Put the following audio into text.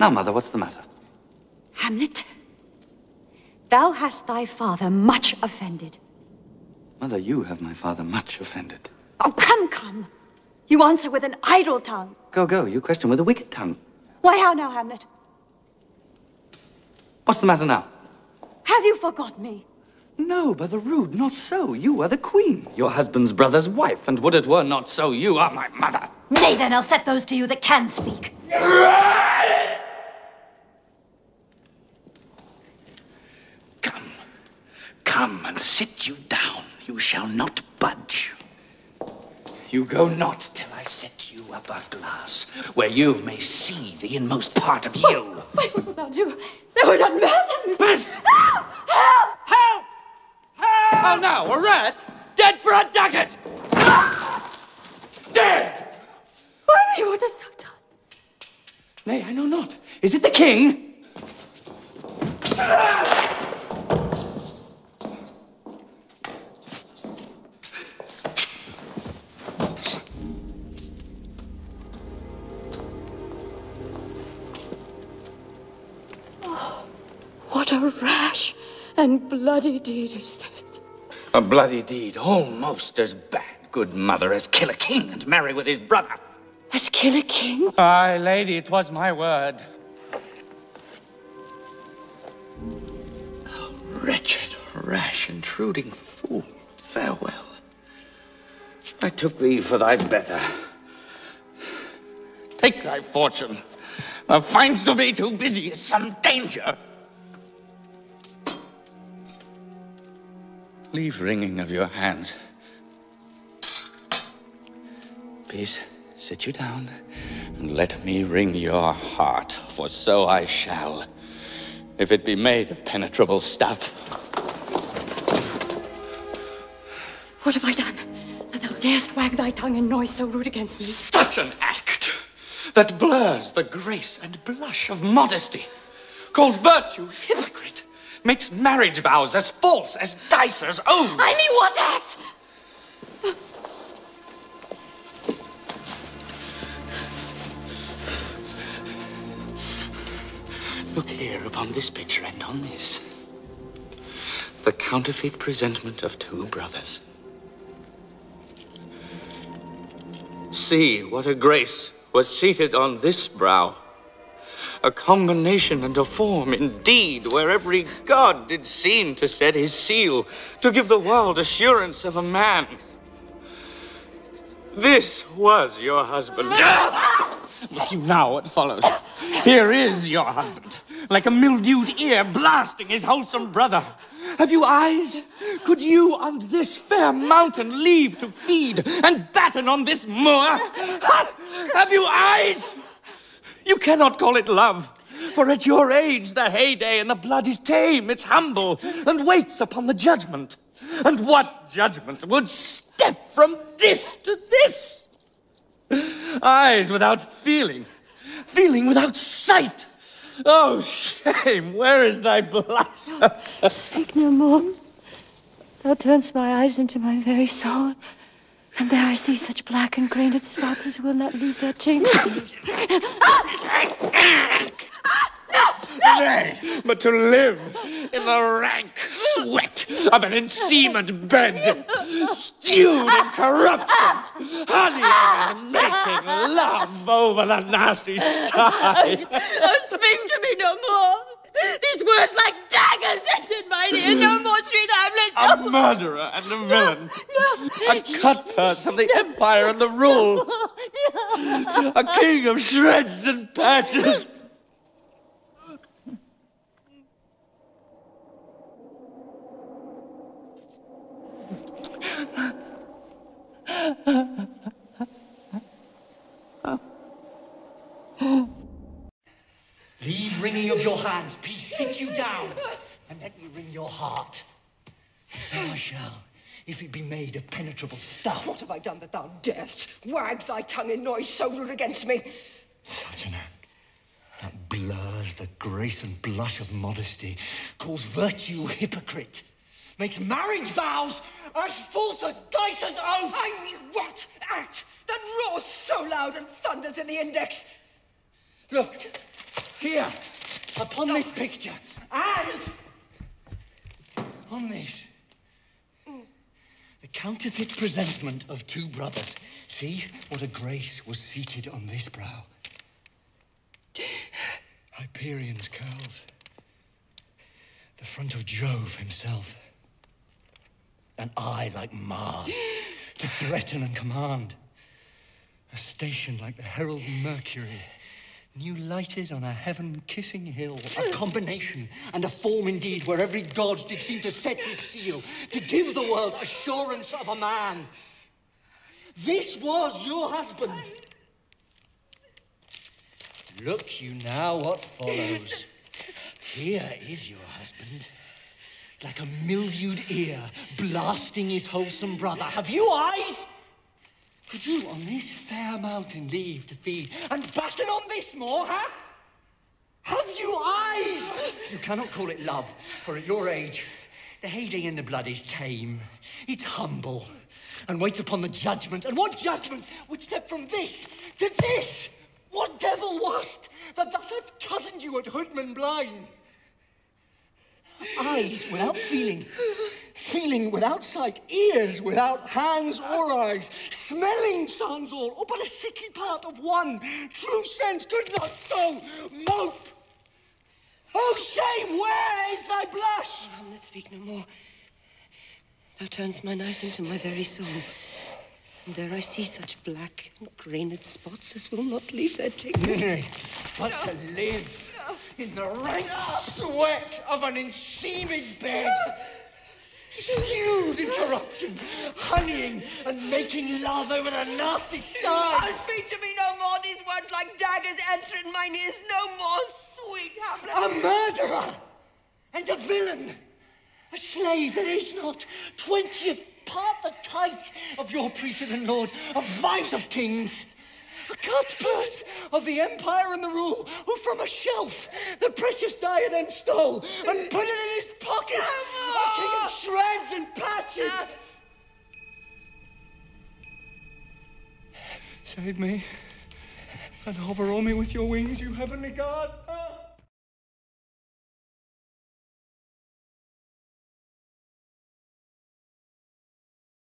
Now, Mother, what's the matter? Hamlet, thou hast thy father much offended. Mother, you have my father much offended. Oh, come, come. You answer with an idle tongue. Go, go, you question with a wicked tongue. Why, how now, Hamlet? What's the matter now? Have you forgot me? No, by the rood, not so. You are the queen, your husband's brother's wife, and would it were not so, you are my mother. Nay, then I'll set those to you that can speak. Come, come and sit you down. You shall not budge. You go not till I set you up a glass, where you may see the inmost part of you. Why would thou do? Thou would not murder me. Help! Help! Help! Oh, How now, a rat? Dead for a ducat! Dead! Why me, what hast thou done? Nay, I know not. Is it the king? What a rash and bloody deed is this. A bloody deed almost as bad, good mother, as kill a king and marry with his brother. As kill a king? Aye, lady, 'twas my word. Oh, wretched, rash, intruding fool, farewell. I took thee for thy better. Take thy fortune. Thou find'st to be too busy is some danger. Leave wringing of your hands. Peace, sit you down, and let me wring your heart, for so I shall, if it be made of penetrable stuff. What have I done? That thou darest wag thy tongue in noise so rude against me? Such an act that blurs the grace and blush of modesty, calls virtue hypocrite, makes marriage vows as false as dicers' oaths. I mean, what act? Look here upon this picture and on this. The counterfeit presentment of two brothers. See what a grace was seated on this brow. A combination and a form indeed, where every god did seem to set his seal, to give the world assurance of a man. This was your husband. Look you now what follows. Here is your husband, like a mildewed ear blasting his wholesome brother. Have you eyes? Could you on this fair mountain leave to feed and batten on this moor? Have you eyes? You cannot call it love. For at your age, the heyday and the blood is tame, it's humble, and waits upon the judgment. And what judgment would step from this to this? Eyes without feeling, feeling without sight. Oh, shame, where is thy blood? Speak no more. Thou turnst my eyes into my very soul, and there I see such black and grained spots as will not leave their chambers. Nay, but to live in the rank sweat of an enseamed bed, stewed in corruption, honeying and making love over the nasty sty. oh, speak to me no more. These words like daggers entered mine ear. No mm. more, sweet Hamlet. A murderer and a villain, No. a cutpurse of the empire and the rule, a king of shreds and patches. Leave wringing of your hands, peace, sit you down, and let me wring your heart. So I shall, if it be made of penetrable stuff. What have I done that thou darest wag thy tongue in noise so rude against me? Such an act that blurs the grace and blush of modesty, calls virtue hypocrite, makes marriage vows as false as dicer's oath. I mean, what act that roars so loud and thunders in the index? Look, Here, upon this picture, and on this. The counterfeit presentment of two brothers. See what a grace was seated on this brow. Hyperion's curls. The front of Jove himself. An eye like Mars to threaten and command. A station like the herald Mercury, new lighted on a heaven-kissing hill. A combination and a form indeed where every god did seem to set his seal to give the world assurance of a man. This was your husband. Look you now what follows. Here is your husband. Like a mildewed ear blasting his wholesome brother. Have you eyes? Could you on this fair mountain leave to feed and batten on this moor, huh? Have you eyes? You cannot call it love, for at your age, the heyday in the blood is tame. It's humble and waits upon the judgment. And what judgment would step from this to this? What devil wast that thus hath cozened you at Hoodman blind? Eyes without feeling, feeling without sight, ears without hands or eyes, smelling sounds all, or oh, but a sickly part of one. True sense could not so mope. Oh, shame, where is thy blush? Oh, Let us speak no more. Thou turns mine eyes into my very soul. And there I see such black and grained spots as will not leave their dignity. but to live in the rank sweat of an enseamed bed. Stewed in corruption, honeying and making love over the nasty stars. Oh, speak to me no more. These words like daggers enter in mine ears. No more, sweet Hamlet. A murderer and a villain. A slave that is not twentieth part the tithe of your priesthood and lord, a vice of kings. Cutpurse of the empire and the rule, who from a shelf the precious diadem stole and put it in his pocket. A king of shreds and patches. Save me and hover o'er me with your wings, you heavenly God.